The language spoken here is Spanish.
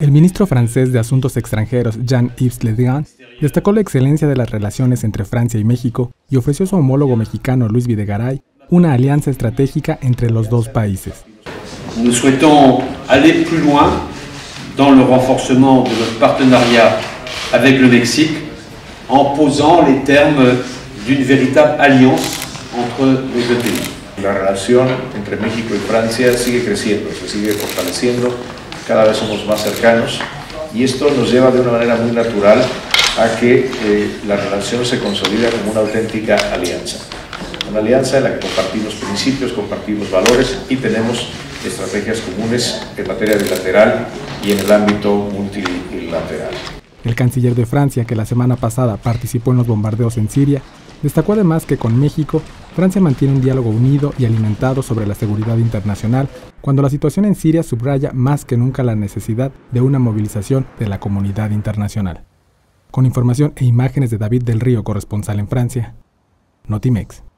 El ministro francés de Asuntos Extranjeros, Jean-Yves Le Drian, destacó la excelencia de las relaciones entre Francia y México y ofreció a su homólogo mexicano Luis Videgaray una alianza estratégica entre los dos países. Nous souhaitons aller plus loin dans le renforcement de notre partenariat avec le Mexique en posant les termes d'une véritable alliance entre les deux pays. La relación entre México y Francia sigue creciendo, se sigue fortaleciendo cada vez somos más cercanos y esto nos lleva de una manera muy natural a que eh, la relación se consolida como una auténtica alianza. Una alianza en la que compartimos principios, compartimos valores y tenemos estrategias comunes en materia bilateral y en el ámbito multilateral. El canciller de Francia, que la semana pasada participó en los bombardeos en Siria, Destacó además que con México, Francia mantiene un diálogo unido y alimentado sobre la seguridad internacional, cuando la situación en Siria subraya más que nunca la necesidad de una movilización de la comunidad internacional. Con información e imágenes de David del Río, corresponsal en Francia, Notimex.